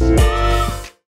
Yes.